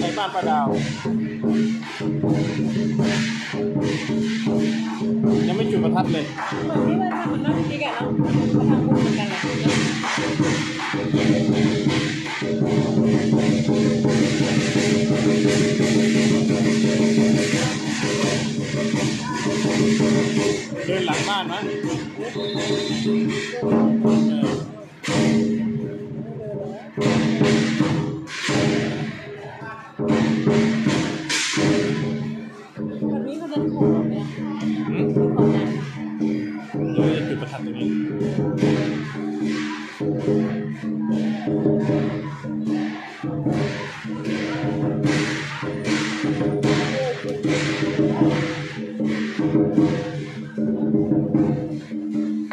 ในบ้านป้าดาว ยังไม่จุดประทัดเลยเหมือนที่มันทำเหมือนนั่งติ๊กอะเนาะเขาทำมุกเหมือนกันแหละเดินหลังบ้านมั้ง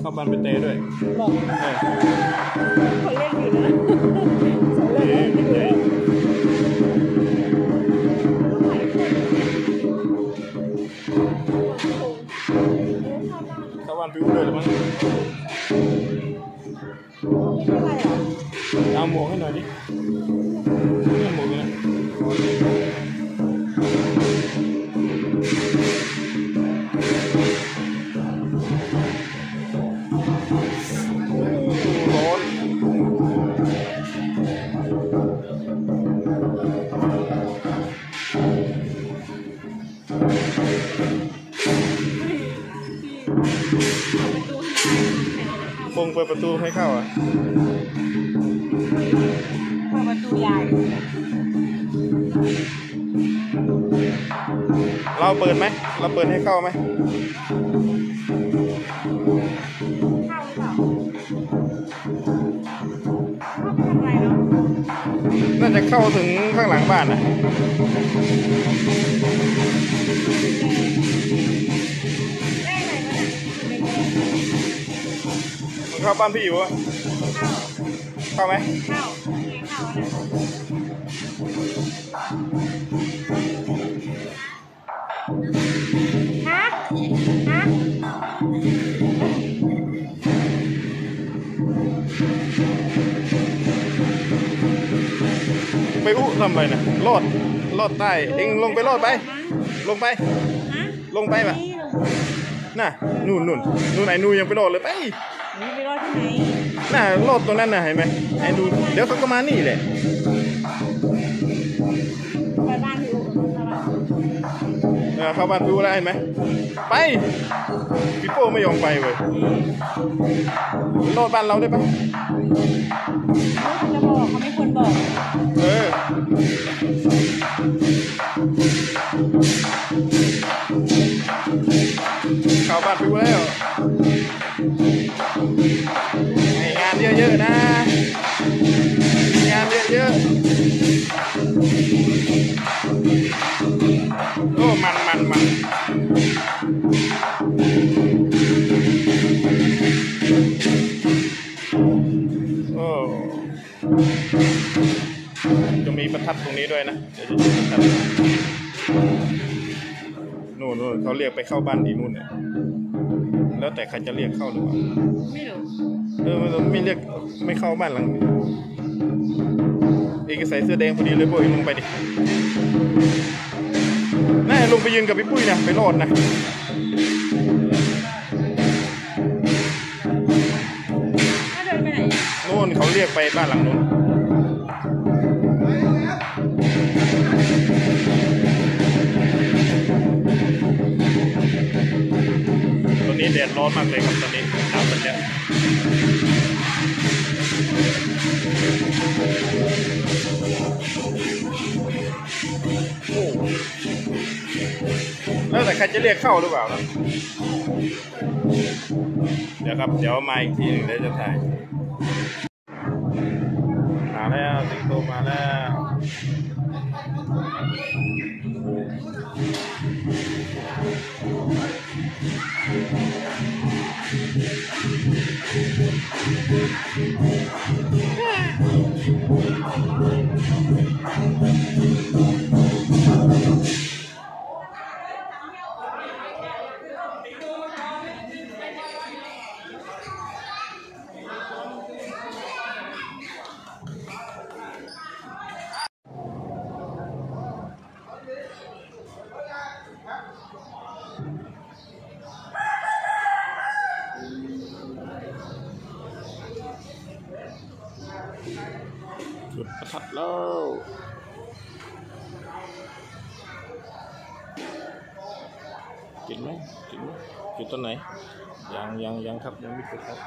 เข้าบ้านไปเตะด้วยบอกเขาเล่นอยู่นะสองเตะเล่นอยู่เตะหลาเข้าบ้านไปอุ้มด้วยหรือมั้งอะไรอะเอาหมวกให้หน่อยดิ ตูให้เข้าอะเปิดประตูยายเราเปิดไหม เราเปิดให้เข้าไหม เข้าหรือเปล่าเข้าไปทำอะไรเนาะ น่าจะเข้าถึงข้างหลังบ้านนะ ข้าบ้านพี่อยู่อะเข้าเข้าไหมเข้าไงเข้าอะนะฮะฮะไปอุทำอะไรนะรอดรอดใต้เอ็งลงไปรอดไป ลงไปฮะลงไปปะนี่เหรอน่ะนู่นนู่นนู่นไหนนู่นยังไปรอดเลยไป นี่ไปรอดที่ไหนน่ะรอดตรงนั้นน่ะเห็นไหมไอ้ดู เดี๋ยวเขาก็มานี่แหละไปบ้านพี่อุ๊ไปบ้านเออเข้าบ้านพี่อุแล้วเห็นไหมไปพี่โป้ไม่ยอมไปเว้ยรอดบ้านเราได้ปะเขาจะบอกเขาไม่ควรบอก เออ โอ้มันมันมันโอ้จะมีประทัดตรงนี้ด้วยนะเดี๋ยวจะดประทัดนู่นนู่นเขาเรียกไปเข้าบ้านดีนู่นเนี่ยแล้วแต่ใครจะเรียกเข้าหรือเปล่าไม่รู้เออไม่เรียกไม่เข้าบ้านหลังนี้เอกใส่เสื้อแดงพอดีเลยโบยลงไปดิ น่ลงไปยืนกับพี่ปุ้ยนะไปรอดนะเดินไปไหนโน่นเขาเรียกไปบ้านหลังนู้นตอนนี้แดดร้อนมากเลยครับตอนนี้นาวจัดแล้วโอ้แรจะเรียกเข้าหรือเปล่านะเดี๋ยวครับ เดี๋ยวมาอีกทีหนึ่งเดี๋ยวจะถ่าย มาแล้วสิงโตมาแล้ว กินไหมกินไหมกินต้นไหนยังยังยังครับยังไม่จุดครับ